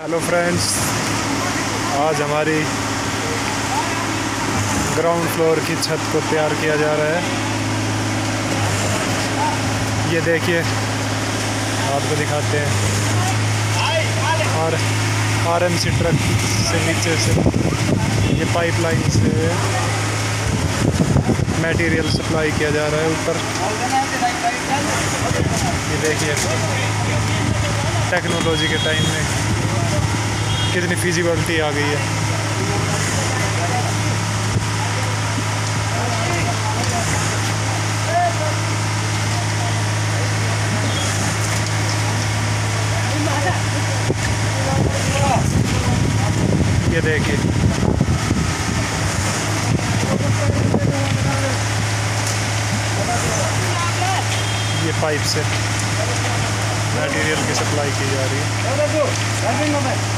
Hello friends आज हमारी ground floor की छत को तैयार किया जा रहा है। ये देखिए, आपको दिखाते हैं। और आर एम सी ट्रक से नीचे से ये पाइपलाइन से मटेरियल सप्लाई किया जा रहा है ऊपर। ये देखिए टेक्नोलॉजी के टाइम में कितनी फिजिबिलिटी आ गई है। ये देखिए। ये पाइप से मटेरियल की सप्लाई की जा रही है।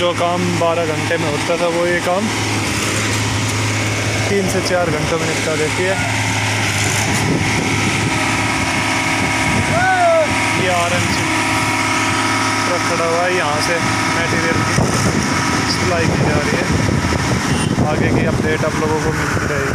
जो काम 12 घंटे में होता था, वो ये काम तीन से चार घंटों में निपटा देती है। ये आर एम सी ट्रक खड़ा हुआ है, यहाँ से मटेरियल की सप्लाई की जा रही है। आगे की अपडेट आप लोगों को मिलती रहेगी।